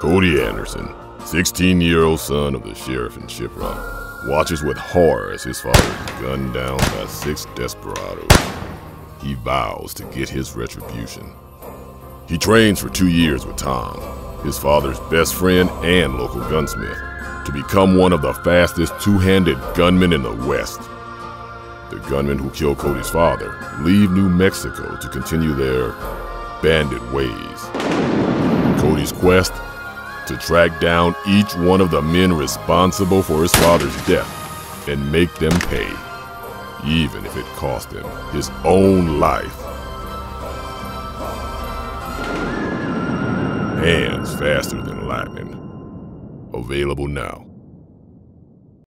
Cody Anderson, 16 year old son of the sheriff in Shiprock, watches with horror as his father is gunned down by six desperados. He vows to get his retribution. He trains for two years with Tom, his father's best friend and local gunsmith, to become one of the fastest two handed gunmen in the West. The gunmen who killed Cody's father leave New Mexico to continue their bandit ways. Cody's quest to track down each one of the men responsible for his father's death and make them pay, even if it cost him his own life. Hands faster than lightning. Available now.